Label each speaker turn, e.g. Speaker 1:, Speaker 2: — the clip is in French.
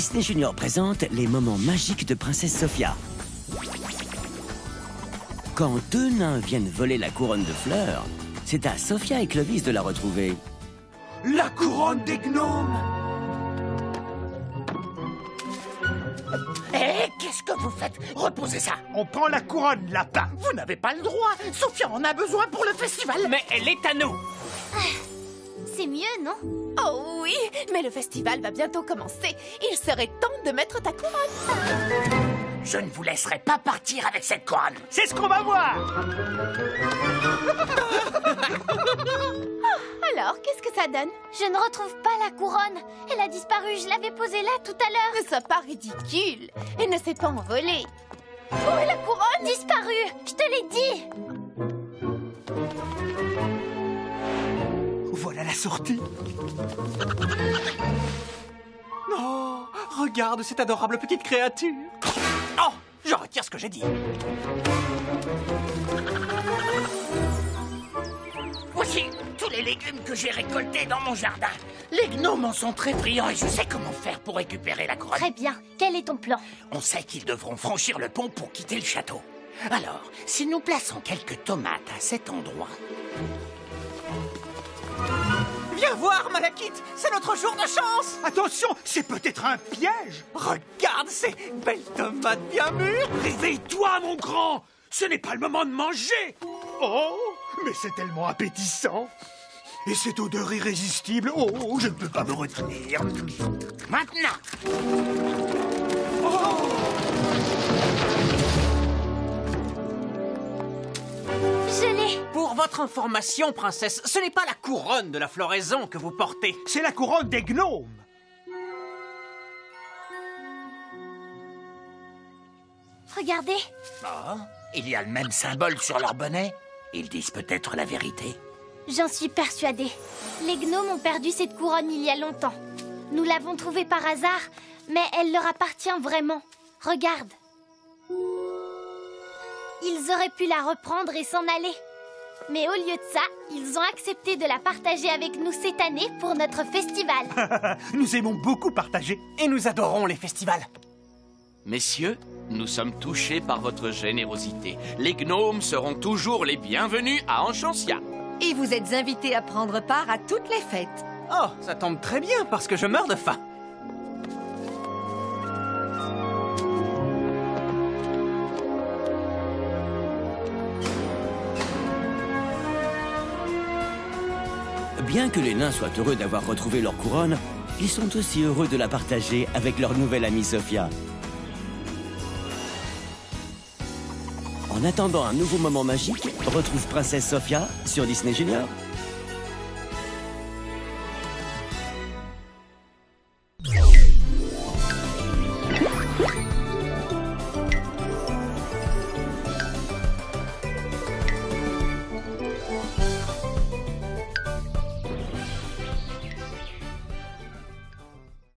Speaker 1: Disney Junior présente les moments magiques de Princesse Sophia. Quand deux nains viennent voler la couronne de fleurs, c'est à Sophia et Clovis de la retrouver.
Speaker 2: La couronne des gnomes.
Speaker 3: Eh, qu'est-ce que vous faites? Reposez ça.
Speaker 2: On prend la couronne, lapin.
Speaker 3: Vous n'avez pas le droit. Sophia en a besoin pour le festival.
Speaker 4: Mais elle est à nous
Speaker 5: C'est mieux, non
Speaker 6: Oh oui, mais le festival va bientôt commencer. Il serait temps de mettre ta couronne.
Speaker 3: Je ne vous laisserai pas partir avec cette couronne
Speaker 2: C'est ce qu'on va voir
Speaker 6: Alors, qu'est-ce que ça donne
Speaker 5: Je ne retrouve pas la couronne. Elle a disparu, je l'avais posée là tout à l'heure.
Speaker 6: Ne sois pas ridicule. Elle ne s'est pas envolée. Où est la couronne
Speaker 5: Disparue, je te l'ai dit.
Speaker 2: Sortie Oh, regarde cette adorable petite créature.
Speaker 4: Oh Je retire ce que j'ai dit.
Speaker 3: Voici tous les légumes que j'ai récoltés dans mon jardin. Les gnomes en sont très friands et je sais comment faire pour récupérer la couronne
Speaker 5: Très bien. Quel est ton plan?
Speaker 3: On sait qu'ils devront franchir le pont pour quitter le château. Alors, si nous plaçons quelques tomates à cet endroit
Speaker 4: Viens voir, Malakite C'est notre jour de chance.
Speaker 2: Attention, c'est peut-être un piège.
Speaker 4: Regarde ces belles tomates bien mûres.
Speaker 2: Réveille-toi, mon grand. Ce n'est pas le moment de manger. Oh, mais c'est tellement appétissant. Et cette odeur irrésistible. Oh, je ne peux pas me retenir.
Speaker 3: Maintenant
Speaker 5: Je l'ai.
Speaker 4: Pour votre information, princesse, ce n'est pas la couronne de la floraison que vous portez.
Speaker 2: C'est la couronne des gnomes
Speaker 5: Regardez.
Speaker 3: Oh, il y a le même symbole sur leur bonnet Ils disent peut-être la vérité
Speaker 5: J'en suis persuadée. Les gnomes ont perdu cette couronne il y a longtemps. Nous l'avons trouvée par hasard, mais elle leur appartient vraiment. Regarde. Ils auraient pu la reprendre et s'en aller. Mais au lieu de ça, ils ont accepté de la partager avec nous cette année pour notre festival.
Speaker 2: Nous aimons beaucoup partager
Speaker 4: Et nous adorons les festivals.
Speaker 7: Messieurs, nous sommes touchés par votre générosité. Les gnomes seront toujours les bienvenus à Enchantia.
Speaker 8: Et vous êtes invités à prendre part à toutes les fêtes.
Speaker 4: Oh, ça tombe très bien parce que je meurs de faim.
Speaker 1: Bien que les nains soient heureux d'avoir retrouvé leur couronne, ils sont aussi heureux de la partager avec leur nouvelle amie Sophia. En attendant un nouveau moment magique, retrouve Princesse Sophia sur Disney Junior.